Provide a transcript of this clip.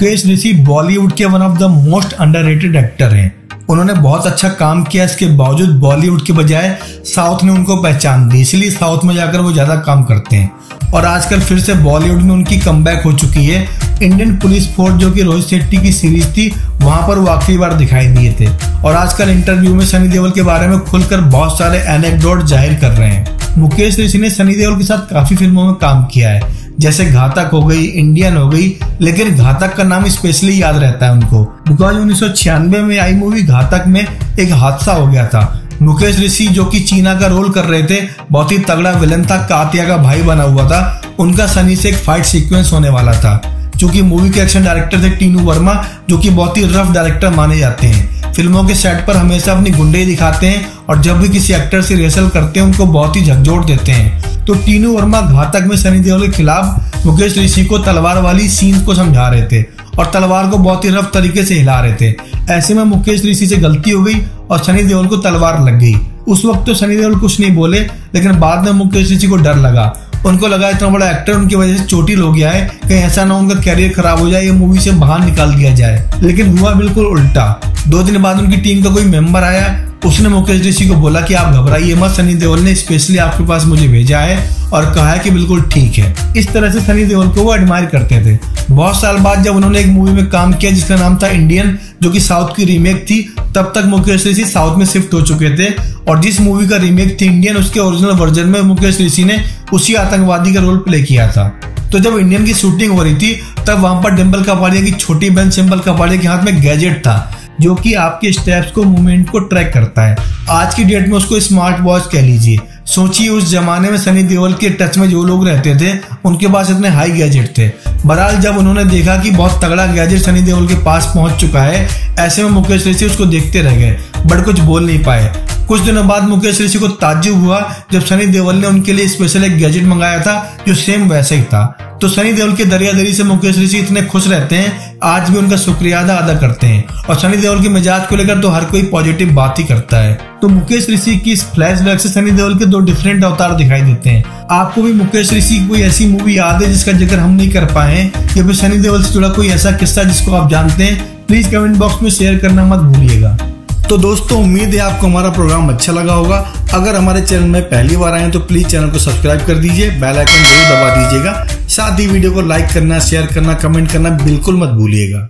मुकेश ऋषि बॉलीवुड के one of the most underrated actor हैं। उन्होंने बहुत अच्छा काम किया, इसके बावजूद बॉलीवुड के बजाय साउथ ने उनको पहचान दी, इसलिए साउथ में जाकर वो ज़्यादा काम करते हैं। और आजकल फिर से बॉलीवुड में उनकी कम हो चुकी है। इंडियन पुलिस फोर्स जो कि रोहित शेट्टी की सीरीज़ थी, वहाँ पर वो आखिरी बार दिखाई दिए थे। और आजकल इंटरव्यू में सनी देओल के बारे में खुलकर बहुत सारे एनेक्डोट ज़ाहिर कर रहे हैं। मुकेश ऋषि ने सनी देओल के साथ काफ़ी फ़िल्मों में काम किया है। जैसे घातक हो गई इंडियन हो गई, लेकिन घातक का नाम स्पेशली याद रहता है उनको। बिकॉज़ उन्नीस सौ छियानबे में आई मूवी घातक में एक हादसा हो गया था। मुकेश ऋषि जो कि चीना का रोल कर रहे थे, बहुत ही तगड़ा विलन था, कातिया का भाई बना हुआ था, उनका सनी से एक फाइट सीक्वेंस होने वाला था। क्योंकि मूवी के एक्शन डायरेक्टर थे टीनू वर्मा, जो कि बहुत ही रफ डायरेक्टर माने जाते हैं। फ़िल्मों के सेट पर हमेशा अपनी गुंडे दिखाते हैं, और जब भी किसी एक्टर से रिहर्सल करते हैं, उनको बहुत ही झकझोर देते हैं। तो टीनू वर्मा घातक में सनी देओल के खिलाफ मुकेश ऋषि को तलवार वाली सीन को समझा रहे थे और तलवार को बहुत ही रफ तरीके से हिला रहे थे। ऐसे में मुकेश ऋषि से गलती हो गई और सनी देओल को तलवार लग गई। उस वक्त तो सनी देओल कुछ नहीं बोले, लेकिन बाद में मुकेश ऋषि को डर लगा। उनको लगा इतना बड़ा एक्टर उनकी वजह से चोटिल हो गया है, कहीं ऐसा ना उनका कैरियर खराब हो जाए, ये मूवी से बाहर निकाल दिया जाए। लेकिन हुआ बिल्कुल उल्टा। दो दिन बाद उनकी टीम का कोई मेंबर आया उसने मुकेश ऋषि को बोला कि आप घबराइए मत, सनी देओल ने स्पेशली आपके पास मुझे भेजा है और कहा है कि बिल्कुल ठीक है। इस तरह से सनी देओल को वो एडमायर करते थे। बहुत साल बाद जब उन्होंने एक मूवी में काम किया जिसका नाम था इंडियन जो कि साउथ की रीमेक थी, तब तक मुकेश ऋषि साउथ में शिफ्ट हो चुके थे और जिस मूवी का रीमेक थी इंडियन उसके ओरिजिनल वर्जन में मुकेश ऋषि ने उसी आतंकवादी का रोल प्ले किया था। तो जब इंडियन की शूटिंग हो रही थी, तब वहाँ पर डिम्बल कपाड़िया की छोटी बहन सिंबल कपाड़िया के हाथ में गैजेट था। जो कि आपके स्टेप्स को मूवमेंट को ट्रैक करता है। आज की डेट में उसको स्मार्ट वॉच कह लीजिए। सोचिए, उस जमाने में सनी देओल के टच में जो लोग रहते थे, उनके पास इतने हाई गैजेट थे। बहरहाल, जब उन्होंने देखा कि बहुत तगड़ा गैजेट सनी देओल के पास पहुँच चुका है, ऐसे में मुकेश ऋषि उसको देखते रह गए, बट कुछ बोल नहीं पाए। कुछ दिनों बाद मुकेश ऋषि को ताजुब हुआ, जब सनी देओल ने उनके लिए स्पेशल एक गैजेट मंगाया था, जो सेम वैसे ही था। तो सनी देओल के दरिया दरी से मुकेश ऋषि इतने खुश रहते हैं आज भी उनका शुक्रिया अदा अदा करते हैं। और सनी देओल के मिजाज को लेकर तो हर कोई पॉजिटिव बात ही करता है। तो मुकेश ऋषि की इस फ्लैशबैक से सनी देओल के दो डिफरेंट अवतार दिखाई देते हैं। आपको भी मुकेश ऋषि की कोई ऐसी मूवी याद है जिसका ज़िक्र हम नहीं कर पाए या फिर सनी देओल से जुड़ा कोई ऐसा किस्सा जिसको आप जानते हैं? प्लीज़ कमेंट बॉक्स में शेयर करना मत भूलिएगा। तो दोस्तों, उम्मीद है आपको हमारा प्रोग्राम अच्छा लगा होगा। अगर हमारे चैनल में पहली बार आए हैं तो प्लीज़ चैनल को सब्सक्राइब कर दीजिए। बेल आइकन ज़रूर दबा दीजिएगा। साथ ही वीडियो को लाइक करना शेयर करना कमेंट करना बिल्कुल मत भूलिएगा।